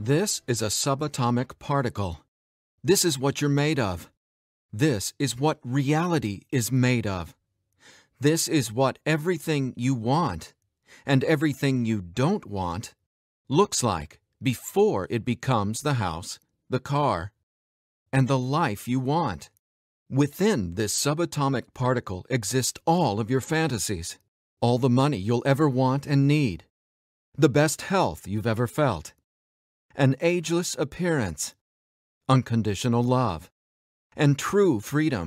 This is a subatomic particle. This is what you're made of. This is what reality is made of. This is what everything you want and everything you don't want looks like before it becomes the house, the car, and the life you want. Within this subatomic particle exist all of your fantasies, all the money you'll ever want and need, the best health you've ever felt, an ageless appearance, unconditional love, and true freedom.